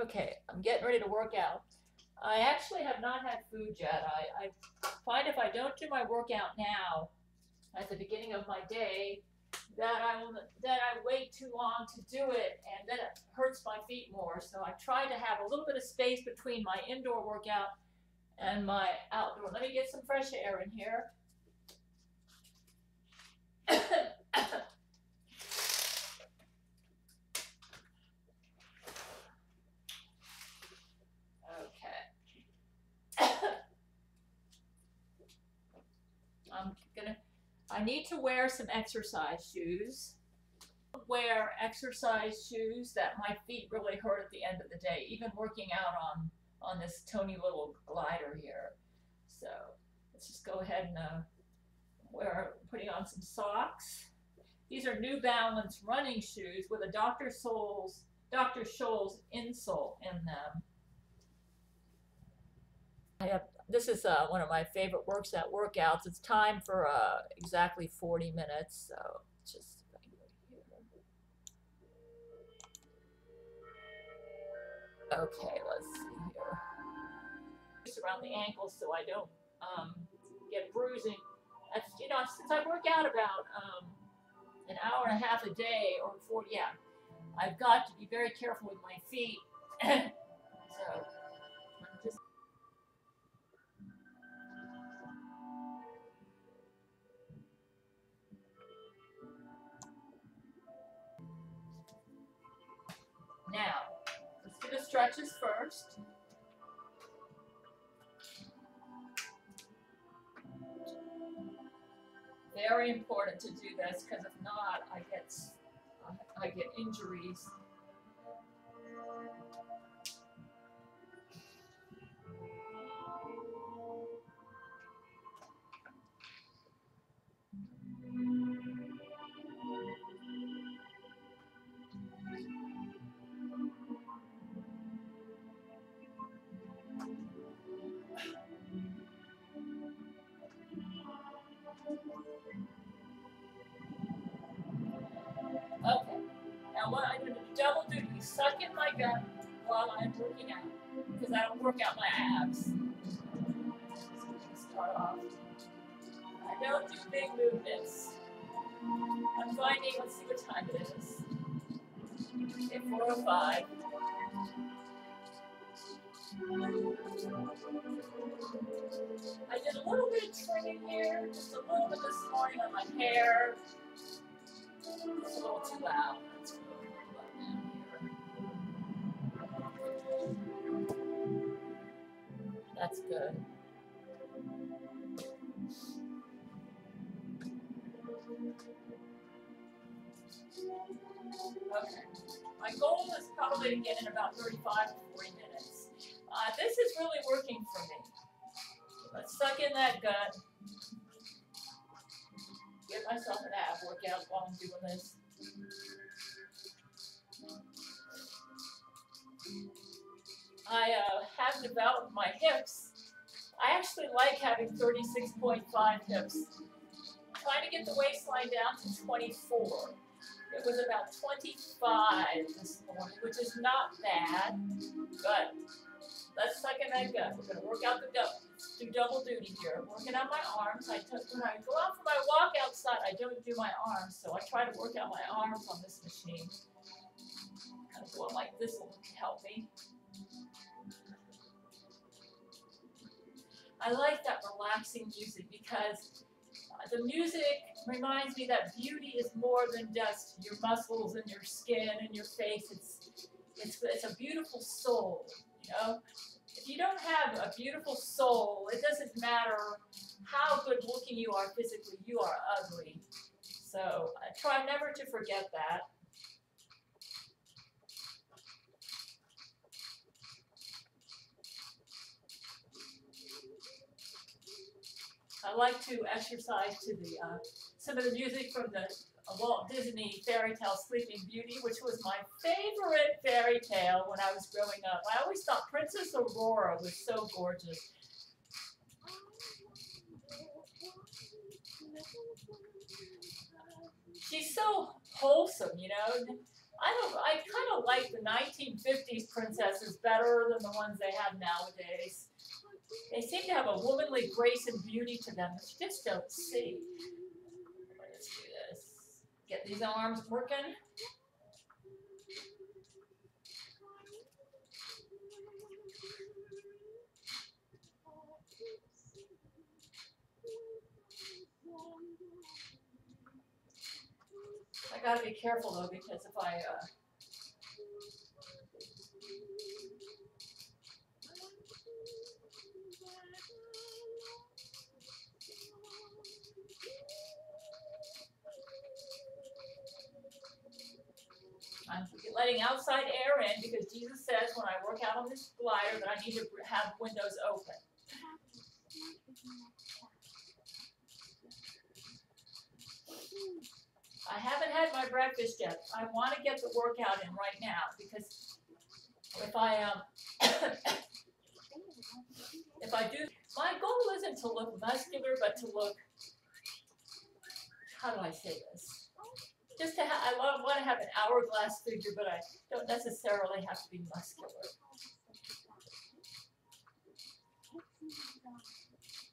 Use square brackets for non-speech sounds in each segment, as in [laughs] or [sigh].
Okay, I'm getting ready to work out. I actually have not had food yet. I, I find if I don't do my workout now, at the beginning of my day, that I will that I wait too long to do it, and then it hurts my feet more. So I try to have a little bit of space between my indoor workout and my outdoor. Let me get some fresh air in here. [coughs] [coughs] I'm gonna, I need to wear some exercise shoes. Wear exercise shoes that my feet really hurt at the end of the day, even working out on, on this Tony Little glider here. So let's just go ahead and uh, wear, putting on some socks. These are New Balance running shoes with a Dr. Scholl's, Dr. Scholl's insole in them. I have this is uh, one of my favorite works at workouts. It's time for uh, exactly 40 minutes. So just Okay, let's see here. Just around the ankles so I don't um, get bruising. That's, you know, since I work out about um, an hour and a half a day or 40, yeah, I've got to be very careful with my feet. [coughs] so stretches first. Very important to do this because if not, I get I get injuries. Suck in my gut while I'm working out because I don't work out my abs. Start off. I don't do big movements. I'm finding, let's see what time it is. Okay, 405. I did a little bit of trimming here, just a little bit this morning on my hair. It's a little too loud. That's good. Okay. My goal is probably to get in about 35 to 40 minutes. Uh, this is really working for me. Let's suck in that gut. Give myself an ab workout while I'm doing this. I uh, have developed my hips. I actually like having 36.5 hips. I'm trying to get the waistline down to 24. It was about 25 this morning, which is not bad, but let's suck in that gut. We're going to work out the gut. Do double duty here. Working out my arms. I when I go out for my walk outside, I don't do my arms, so I try to work out my arms on this machine. Kind of going like this will help me. I like that relaxing music because the music reminds me that beauty is more than just your muscles and your skin and your face. It's it's it's a beautiful soul, you know. If you don't have a beautiful soul, it doesn't matter how good looking you are physically, you are ugly. So I try never to forget that. I like to exercise to the uh, some of the music from the uh, Walt Disney fairy tale Sleeping Beauty, which was my favorite fairy tale when I was growing up. I always thought Princess Aurora was so gorgeous. She's so wholesome, you know. I don't. I kind of like the 1950s princesses better than the ones they have nowadays. They seem to have a womanly grace and beauty to them that you just don't see. Let's do this. Get these arms working. I gotta be careful though because if I uh, I'm letting outside air in because Jesus says when I work out on this glider that I need to have windows open. I haven't had my breakfast yet. I want to get the workout in right now because if I um [coughs] if I do, my goal isn't to look muscular, but to look. How do I say this? Just to have, I want to have an hourglass figure, but I don't necessarily have to be muscular.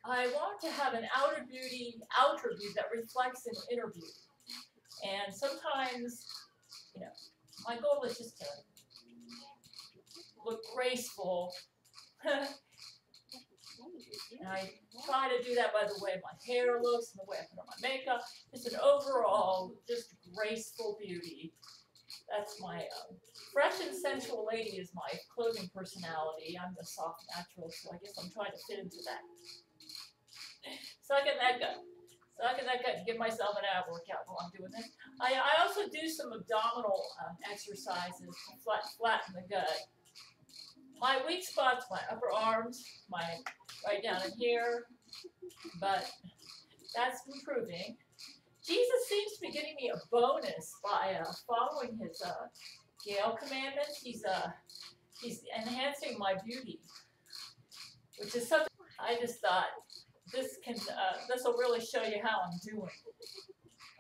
I want to have an outer beauty, outer beauty that reflects an inner beauty. And sometimes, you know, my goal is just to look graceful. [laughs] and I try to do that by the way my hair looks and the way I put on my makeup. It's an overall, just graceful beauty. That's my um, fresh and sensual lady is my clothing personality. I'm the soft natural, so I guess I'm trying to fit into that. Suck at that gut. At that gut and give myself an ab workout while I'm doing this. I, I also do some abdominal um, exercises to flat, flatten the gut. My weak spots, my upper arms, my right down in here, but that's improving. Jesus seems to be giving me a bonus by uh, following his uh, Gail commandments. He's uh, he's enhancing my beauty, which is something I just thought this can uh, this will really show you how I'm doing.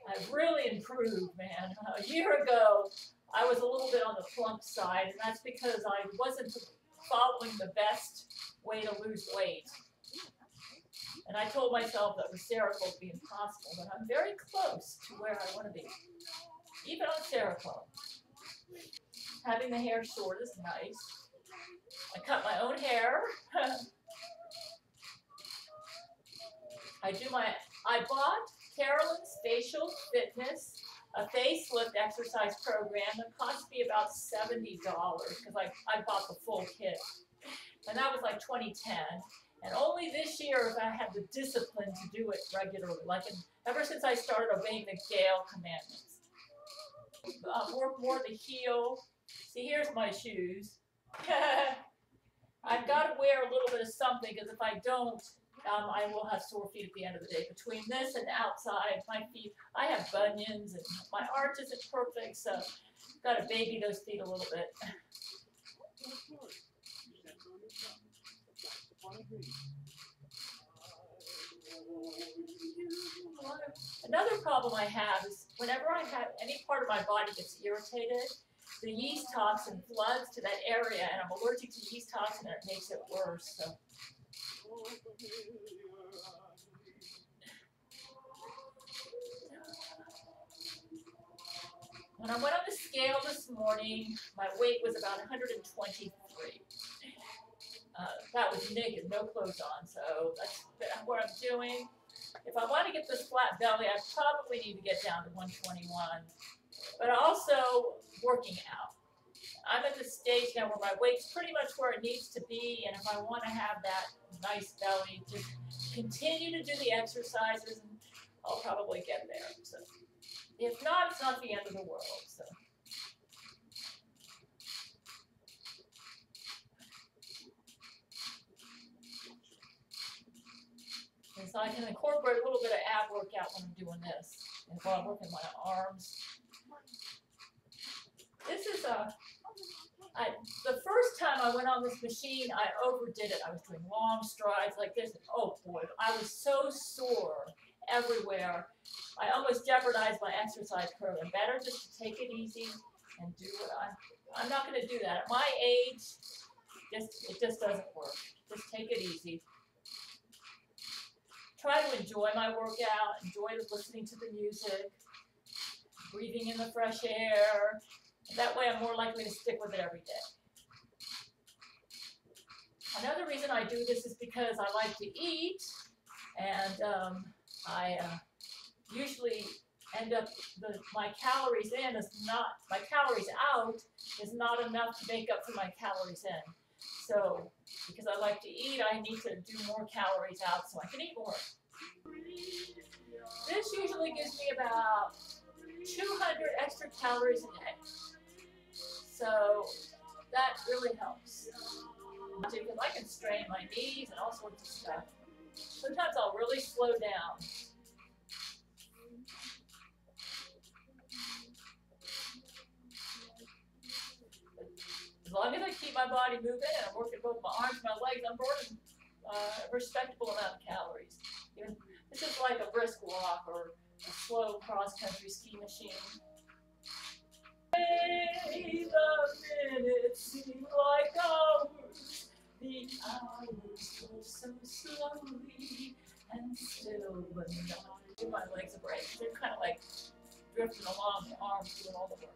I've really improved, man. A year ago, I was a little bit on the plump side, and that's because I wasn't following the best way to lose weight. And I told myself that with Seroquel would be impossible, but I'm very close to where I want to be, even on Seroquel. Having the hair short is nice. I cut my own hair. [laughs] I do my, I bought Carolyn's Facial Fitness, a facelift exercise program that cost me about $70 because I, I bought the full kit. And that was like 2010. And only this year have I had the discipline to do it regularly, like in, ever since I started obeying the Gail commandments. Uh, work more the heel. See, here's my shoes. [laughs] I've got to wear a little bit of something because if I don't, um, I will have sore feet at the end of the day. Between this and outside, my feet, I have bunions and my arch isn't perfect, so got to baby those feet a little bit. Another problem I have is whenever I have any part of my body gets irritated, the yeast toxin floods to that area, and I'm allergic to yeast toxin, and it makes it worse. So. When I went on the scale this morning, my weight was about 123. Uh, that was naked, no clothes on, so that's what I'm doing. If I want to get this flat belly, I probably need to get down to 121. But also working out. I'm at the stage now where my weight's pretty much where it needs to be, and if I want to have that nice belly, just continue to do the exercises, and I'll probably get there. So, if not, it's not the end of the world. So. And so I can incorporate a little bit of ab workout when I'm doing this, and while I'm working my arms. This is a I, the first time I went on this machine, I overdid it. I was doing long strides like this. Oh boy, I was so sore everywhere. I almost jeopardized my exercise program. Better just to take it easy, and do what I, I'm not gonna do that. At my age, just, it just doesn't work. Just take it easy. Try to enjoy my workout, enjoy listening to the music, breathing in the fresh air. That way I'm more likely to stick with it every day. Another reason I do this is because I like to eat, and um, I uh, usually end up the my calories in is not my calories out is not enough to make up for my calories in. So because I like to eat, I need to do more calories out so I can eat more. This usually gives me about 200 extra calories a day. So that really helps. Because I can strain my knees and all sorts of stuff. Sometimes I'll really slow down. As long as I keep my body moving and I'm working both my arms and my legs, I'm burning uh, a respectable amount of calories. This is like a brisk walk or a slow cross-country ski machine. Along, the arms doing all the work.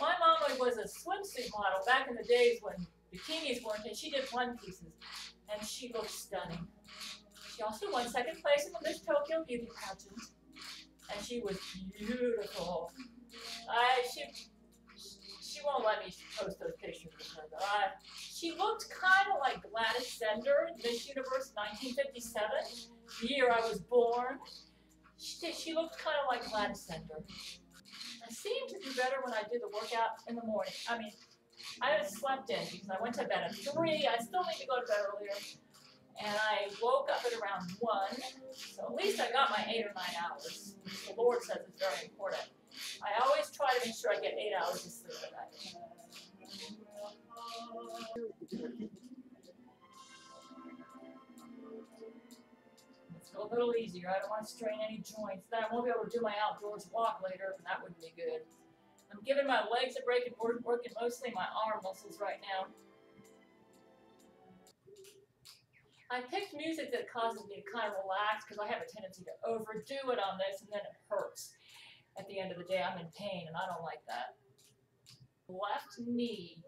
My mama was a swimsuit model back in the days when bikinis weren't, and she did one pieces, and she looked stunning. She also won second place in the Miss Tokyo Beauty pageant, and she was beautiful. I she she won't let me post those pictures of her, but I, she looked kind of like Gladys Zender in Miss Universe 1957, the year I was born. She, she looked kind of like Gladys Zender. I seemed to do better when I did the workout in the morning. I mean, I had slept in because I went to bed at 3. I still need to go to bed earlier. And I woke up at around 1. So at least I got my 8 or 9 hours. The Lord says it's very important. I always try to make sure I get 8 hours of sleep at night. Let's go a little easier. I don't want to strain any joints. Then I won't be able to do my outdoors walk later, and that wouldn't be good. I'm giving my legs a break and working mostly my arm muscles right now. I picked music that causes me to kind of relax because I have a tendency to overdo it on this and then it hurts. At the end of the day, I'm in pain and I don't like that. Left knee.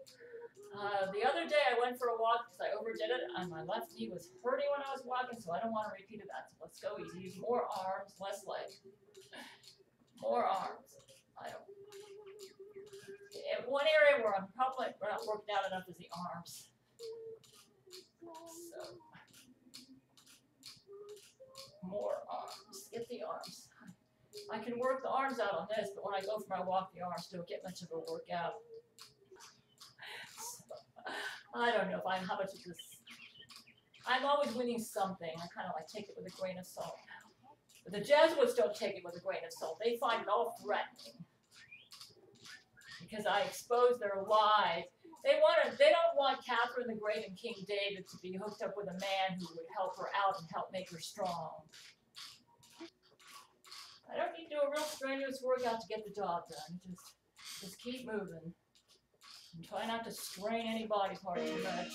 Uh, the other day I went for a walk because I overdid it and my left knee was hurting when I was walking, so I don't want to repeat that. So let's go easy. More arms, less leg. More arms. I don't. One area where I'm probably not working out enough is the arms. So more arms. Get the arms. I can work the arms out on this, but when I go for my walk, the arms don't get much of a workout. I don't know if I how much of this. I'm always winning something. I kind of like take it with a grain of salt. But the Jesuits don't take it with a grain of salt. They find it all threatening because I expose their lies. They want to, They don't want Catherine the Great and King David to be hooked up with a man who would help her out and help make her strong. I don't need to do a real strenuous workout to get the job done. Just, just keep moving. And try not to strain any body part too much.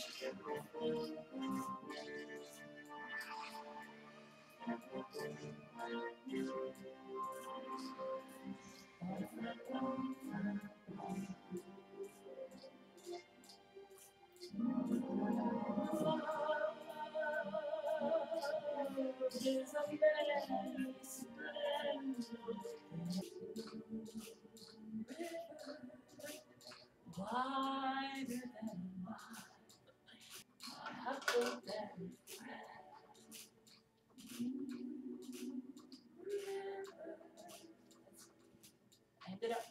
It up.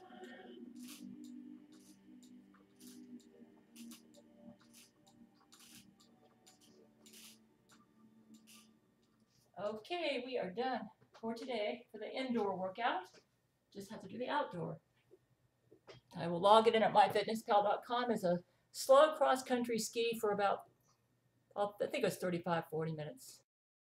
Okay, we are done for today for the indoor workout. Just have to do the outdoor. I will log it in at myfitnesspal.com as a slow cross country ski for about, I think it was 35, 40 minutes.